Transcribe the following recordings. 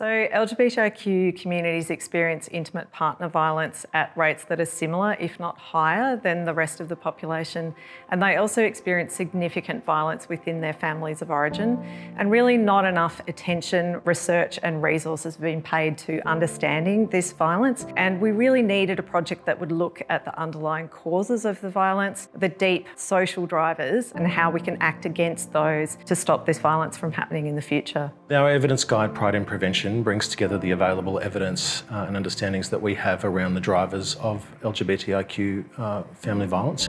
So, LGBTIQ communities experience intimate partner violence at rates that are similar, if not higher, than the rest of the population. And they also experience significant violence within their families of origin. And really, not enough attention, research, and resources have been paid to understanding this violence. And we really needed a project that would look at the underlying causes of the violence, the deep social drivers, and how we can act against those to stop this violence from happening in the future. Our evidence guide, Pride in Prevention, brings together the available evidence uh, and understandings that we have around the drivers of LGBTIQ uh, family violence.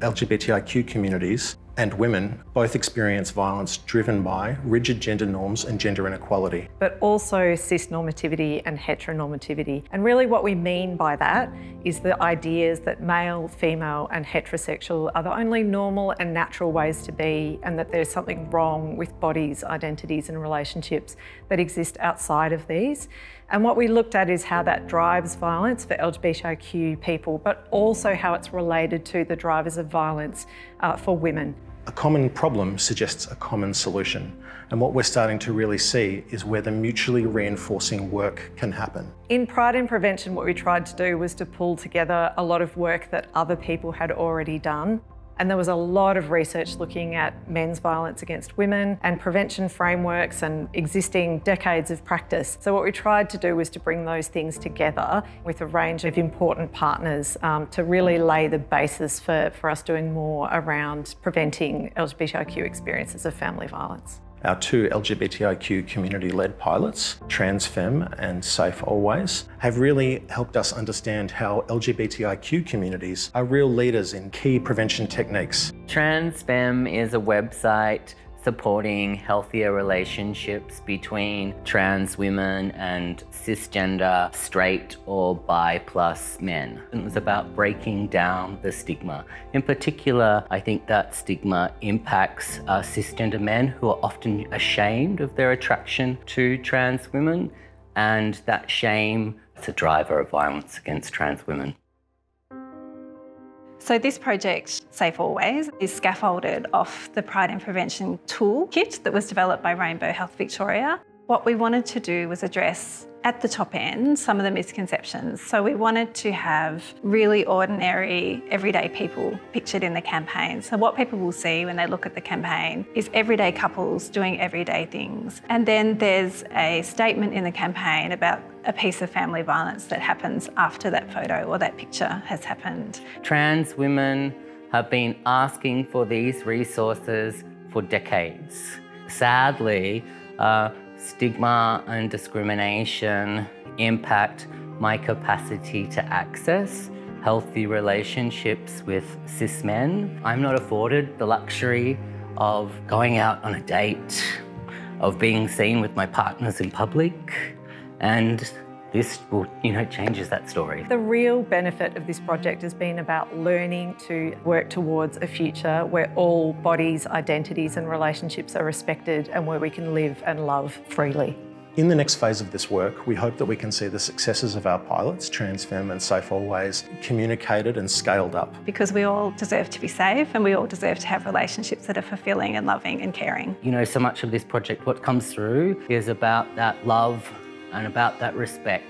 LGBTIQ communities and women both experience violence driven by rigid gender norms and gender inequality. But also cis-normativity and heteronormativity. And really what we mean by that is the ideas that male, female and heterosexual are the only normal and natural ways to be and that there's something wrong with bodies, identities and relationships that exist outside of these. And what we looked at is how that drives violence for LGBTIQ people, but also how it's related to the drivers of violence uh, for women. A common problem suggests a common solution. And what we're starting to really see is where the mutually reinforcing work can happen. In Pride in Prevention, what we tried to do was to pull together a lot of work that other people had already done and there was a lot of research looking at men's violence against women and prevention frameworks and existing decades of practice. So what we tried to do was to bring those things together with a range of important partners um, to really lay the basis for, for us doing more around preventing LGBTIQ experiences of family violence. Our two LGBTIQ community-led pilots, TransFem and Safe Always, have really helped us understand how LGBTIQ communities are real leaders in key prevention techniques. TransFem is a website supporting healthier relationships between trans women and cisgender straight or bi plus men. It was about breaking down the stigma. In particular, I think that stigma impacts uh, cisgender men who are often ashamed of their attraction to trans women, and that shame is a driver of violence against trans women. So this project, Safe Always, is scaffolded off the Pride in Prevention toolkit that was developed by Rainbow Health Victoria. What we wanted to do was address at the top end some of the misconceptions. So we wanted to have really ordinary, everyday people pictured in the campaign. So what people will see when they look at the campaign is everyday couples doing everyday things. And then there's a statement in the campaign about a piece of family violence that happens after that photo or that picture has happened. Trans women have been asking for these resources for decades. Sadly, uh, Stigma and discrimination impact my capacity to access healthy relationships with cis men. I'm not afforded the luxury of going out on a date, of being seen with my partners in public, and this will, you know, changes that story. The real benefit of this project has been about learning to work towards a future where all bodies, identities and relationships are respected and where we can live and love freely. In the next phase of this work, we hope that we can see the successes of our pilots, TransFem and Safe Always, communicated and scaled up. Because we all deserve to be safe and we all deserve to have relationships that are fulfilling and loving and caring. You know, so much of this project, what comes through is about that love and about that respect